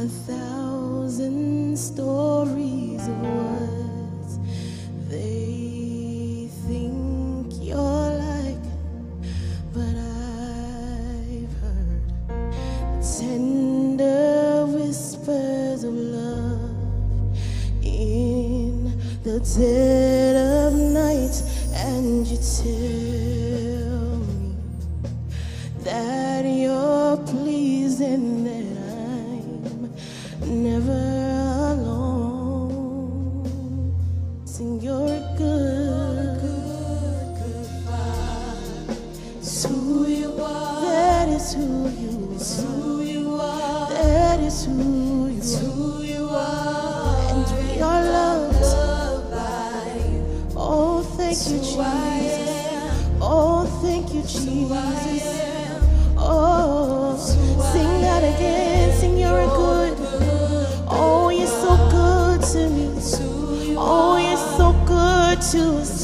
a thousand stories of what they think you're like, but I've heard. Tender whispers of love in the dead Who you it's are. Who you are. And we are loved. loved by you. Oh, thank you, Jesus. Oh, thank you, Jesus. Oh, sing that again. Sing you're good. Oh, you're so good to me. Oh, you're so good to us.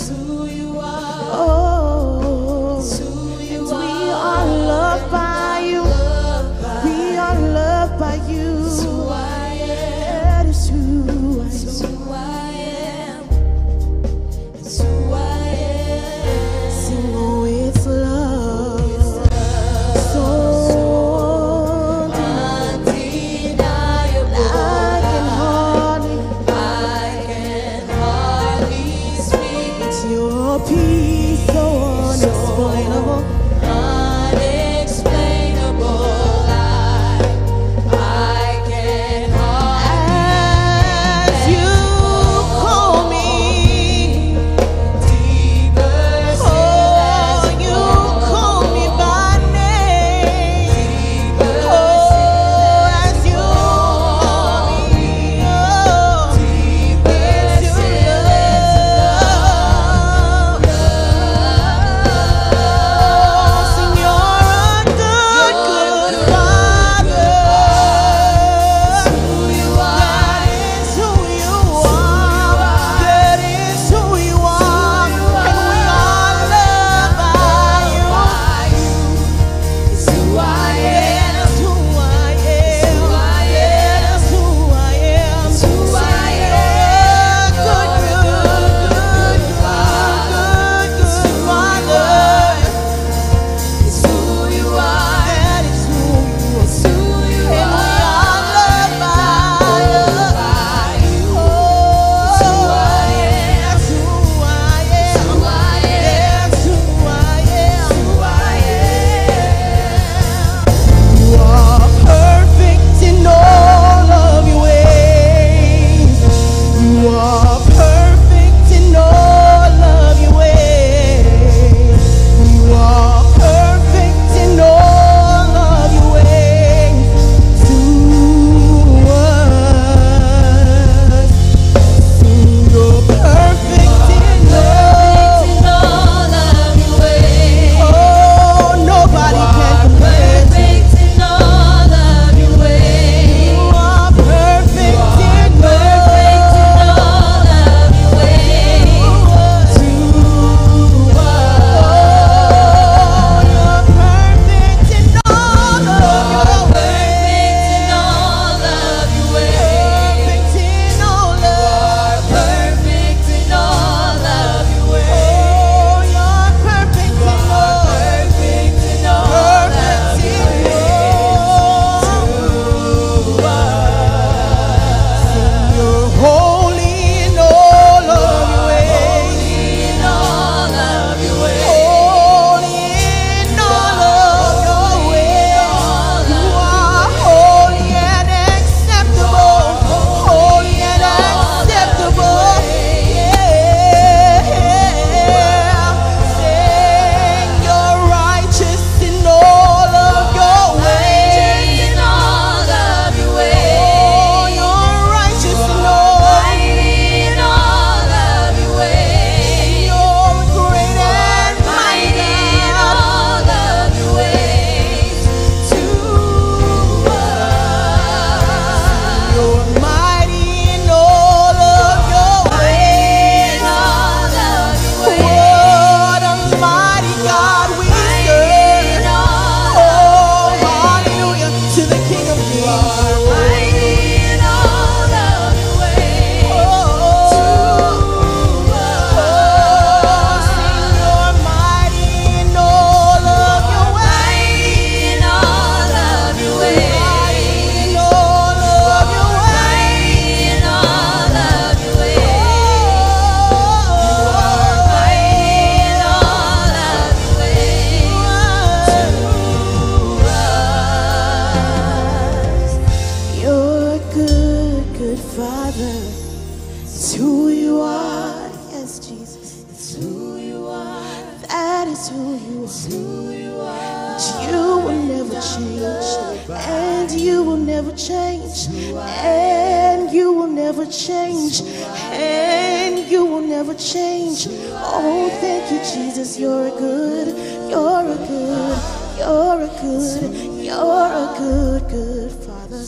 Never change. And you will never change. And you will never change. Oh, thank you, Jesus. You're a good. You're a good. You're a good. You're a good, good Father.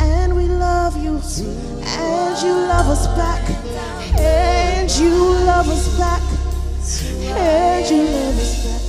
And we love you. And you love us back. And you love us back. And you love us back.